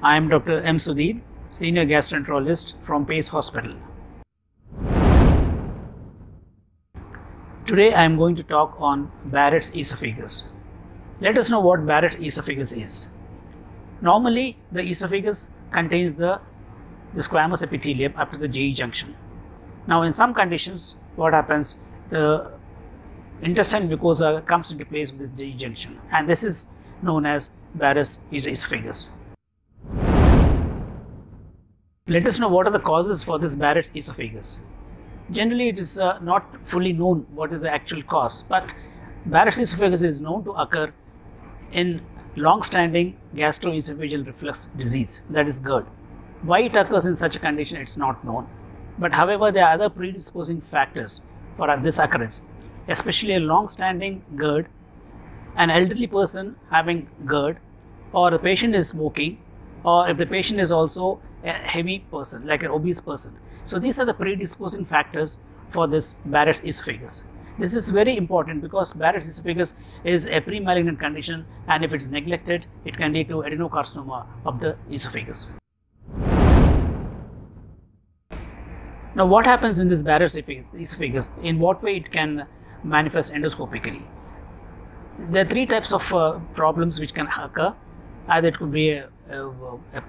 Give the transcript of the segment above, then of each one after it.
I am Dr. M. Sudhir, Senior Gastroenterologist from PACE Hospital. Today I am going to talk on Barrett's esophagus. Let us know what Barrett's esophagus is. Normally, the esophagus contains the, the squamous epithelium up to the GE junction. Now, in some conditions, what happens? The intestinal mucosa comes into place with this GE junction, and this is known as Barrett's esophagus. Let us know what are the causes for this Barrett's esophagus. Generally, it is uh, not fully known what is the actual cause, but Barrett's esophagus is known to occur in long-standing gastroesophageal reflux disease, that is GERD. Why it occurs in such a condition, it is not known. But however, there are other predisposing factors for this occurrence, especially a long-standing GERD, an elderly person having GERD, or a patient is smoking, or if the patient is also a heavy person, like an obese person. So these are the predisposing factors for this Barrett's esophagus. This is very important because Barrett's esophagus is a pre-malignant condition and if it's neglected, it can lead to adenocarcinoma of the esophagus. Now what happens in this Barrett's esophagus? In what way it can manifest endoscopically? There are three types of uh, problems which can occur. Either it could be a,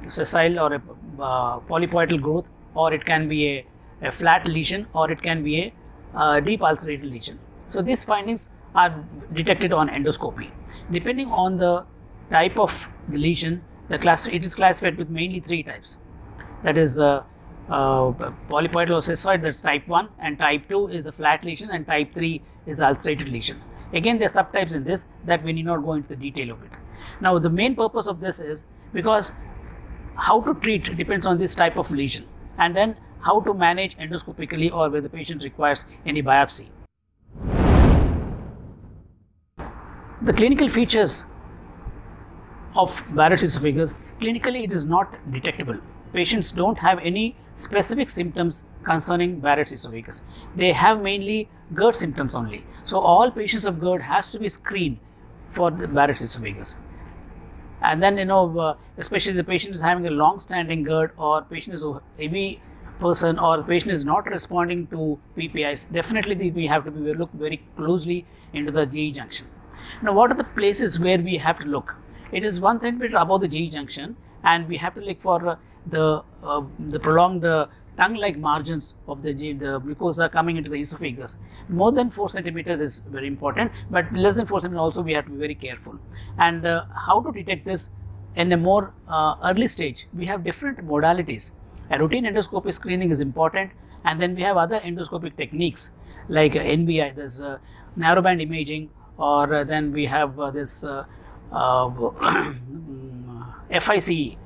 sessile or a uh, polypoidal growth or it can be a, a flat lesion or it can be a uh, deep ulcerated lesion. So these findings are detected on endoscopy. Depending on the type of the lesion, the class it is classified with mainly three types. That is uh, uh, polypoidal or that's type 1, and type 2 is a flat lesion, and type 3 is ulcerated lesion. Again, there are subtypes in this that we need not go into the detail of it. Now, the main purpose of this is because how to treat depends on this type of lesion, and then how to manage endoscopically or where the patient requires any biopsy. The clinical features of Barrett's esophagus, clinically it is not detectable. Patients don't have any specific symptoms concerning Barrett's esophagus. They have mainly GERD symptoms only. So all patients of GERD has to be screened for the Barrett's esophagus. And then you know, uh, especially the patient is having a long-standing GERD or patient is a heavy person or patient is not responding to PPIs, definitely we have to be look very closely into the GE junction. Now, what are the places where we have to look? It is one centimeter above the GE junction, and we have to look for uh, the uh, the prolonged uh, tongue-like margins of the, the mucosa coming into the esophagus. More than 4 centimeters is very important, but less than 4 centimeters also we have to be very careful. And uh, how to detect this in a more uh, early stage? We have different modalities. A routine endoscopy screening is important, and then we have other endoscopic techniques like uh, NBI, there's narrowband imaging, or then we have this FICE,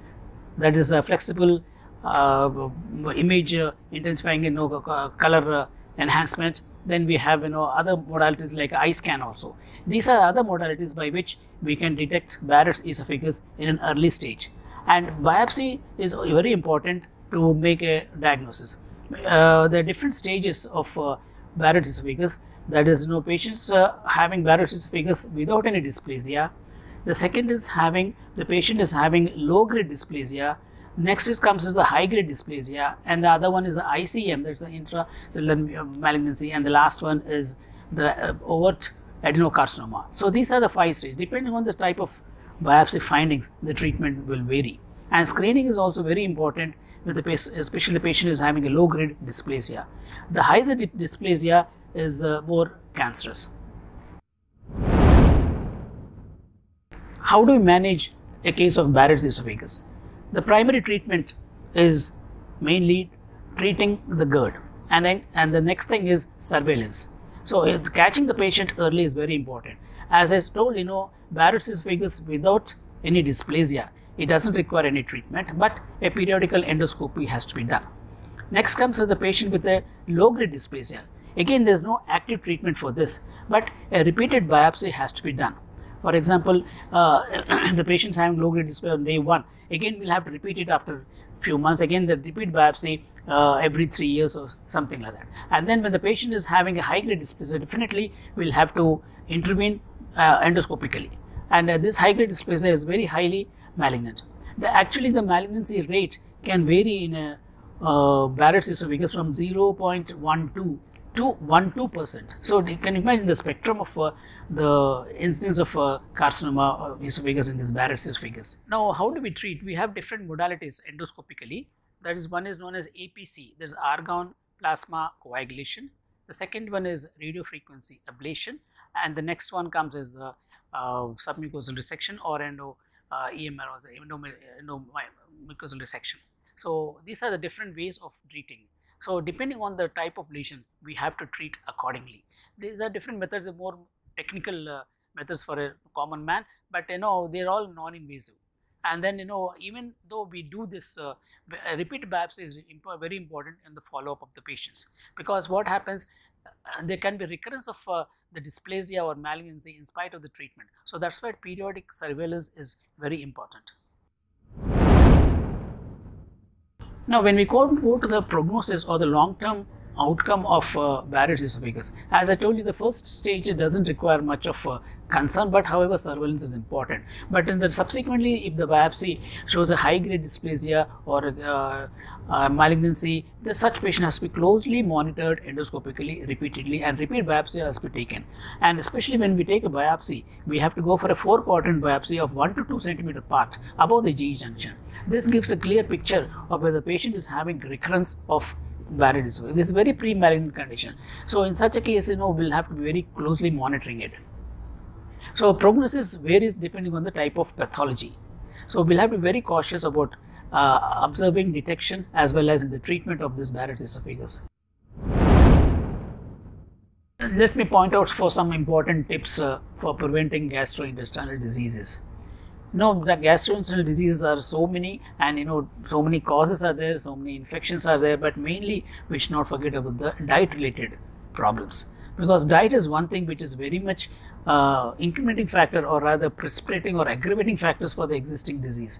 that is a flexible uh, image uh, intensifying you know, color uh, enhancement. Then we have you know other modalities like i-scan also. These are other modalities by which we can detect Barrett's esophagus in an early stage. And biopsy is very important to make a diagnosis. Uh, are different stages of uh, Barrett's esophagus. That is, you know, patients uh, having Barrett's esophagus without any dysplasia. The second is having the patient is having low grade dysplasia Next is comes is the high grade dysplasia, and the other one is the ICM, that's the intracellular malignancy, and the last one is the uh, overt adenocarcinoma. So these are the five stages. Depending on the type of biopsy findings, the treatment will vary. And screening is also very important with the patient, especially the patient is having a low grade dysplasia. The higher the dysplasia is uh, more cancerous. How do we manage a case of Barrett's esophagus? The primary treatment is mainly treating the GERD, and then and the next thing is surveillance. So uh, catching the patient early is very important. As I told, you know, Barrett's esophagus without any dysplasia, it doesn't require any treatment, but a periodical endoscopy has to be done. Next comes the patient with a low-grade dysplasia. Again, there is no active treatment for this, but a repeated biopsy has to be done. For example, uh, the patient is having low-grade dysplasia on day one. Again, we'll have to repeat it after few months. Again, the repeat biopsy uh, every three years or something like that. And then when the patient is having a high-grade dysplasia, definitely we'll have to intervene uh, endoscopically. And uh, this high-grade dysplasia is very highly malignant. the actually the malignancy rate can vary in a uh, Barrett's esophagus from 0.12 to 1 2 percent. So you can imagine the spectrum of uh, the incidence of uh, carcinoma of esophagus in this Barrett's esophagus. Now, how do we treat? We have different modalities endoscopically. That is one is known as APC. There is argon plasma coagulation. The second one is radiofrequency ablation, and the next one comes as the uh, submucosal resection or endo uh, EMR or the endomucosal resection. So these are the different ways of treating. So depending on the type of lesion, we have to treat accordingly. These are different methods, the more technical uh, methods for a common man, but you know they are all non-invasive. And then you know even though we do this, uh, repeat biopsy is very important in the follow-up of the patients because what happens, uh, there can be recurrence of uh, the dysplasia or malignancy in spite of the treatment. So that's why periodic surveillance is very important. Now, when we go, to the prognosis or the long term outcome of uh, Barrett's esophagus, as I told you, the first stage doesn't require much of uh, concern, but however, surveillance is important. But in the subsequently, if the biopsy shows a high grade dysplasia or uh, uh, malignancy, the such patient has to be closely monitored endoscopically repeatedly, and repeat biopsy has to be taken. And especially when we take a biopsy, we have to go for a four quadrant biopsy of 1 to 2 centimeter part above the GE junction. This gives a clear picture of whether the patient is having recurrence of Barrett esophagus. This is very pre-malignant condition. So in such a case, you know, we'll have to be very closely monitoring it. So prognosis varies depending on the type of pathology. So we'll have to be very cautious about uh, observing detection as well as in the treatment of this Barrett's esophagus. Let me point out for some important tips uh, for preventing gastrointestinal diseases. Know, the gastrointestinal diseases are so many and you know, so many causes are there, so many infections are there, but mainly we should not forget about the diet related problems because diet is one thing which is very much uh, incrementing factor or rather precipitating or aggravating factors for the existing disease.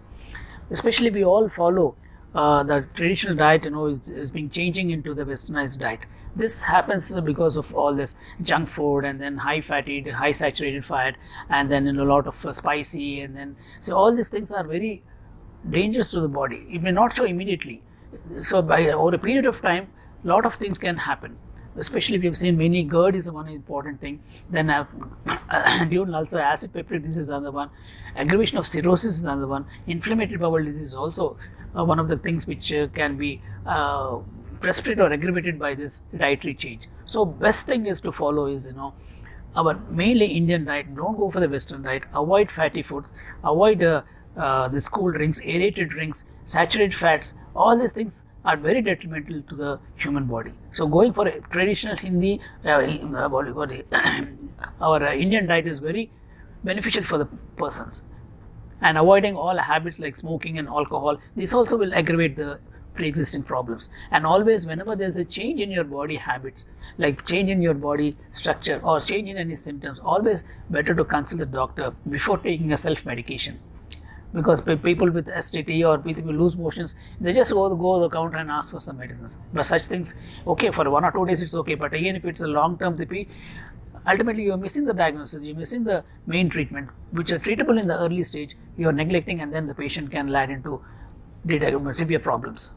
Especially we all follow uh, the traditional diet you know is, is being changing into the westernized diet. This happens because of all this junk food and then high fatty, high saturated fat and then in a lot of uh, spicy and then so all these things are very dangerous to the body. It may not show immediately. So by over a period of time, a lot of things can happen especially we have seen many GERD is one important thing. Then uh, also acid peptic disease is another one. Aggravation of cirrhosis is another one. Inflammatory bowel disease is also one of the things which uh, can be uh, precipitated or aggravated by this dietary change. So best thing is to follow is you know our mainly Indian diet. Don't go for the Western diet. Avoid fatty foods. Avoid uh, uh, the cool drinks, aerated drinks, saturated fats. All these things are very detrimental to the human body. So going for a traditional Hindi, uh, uh our uh, Indian diet is very beneficial for the persons. And avoiding all habits like smoking and alcohol, this also will aggravate the pre-existing problems. And always whenever there's a change in your body habits, like change in your body structure or change in any symptoms, always better to consult the doctor before taking a self-medication because people with STT or people with loose motions, they just go, go to the counter and ask for some medicines. But such things, okay, for one or two days it's okay, but again, if it's a long term therapy, ultimately you're missing the diagnosis, you're missing the main treatment, which are treatable in the early stage, you're neglecting, and then the patient can land into severe problems.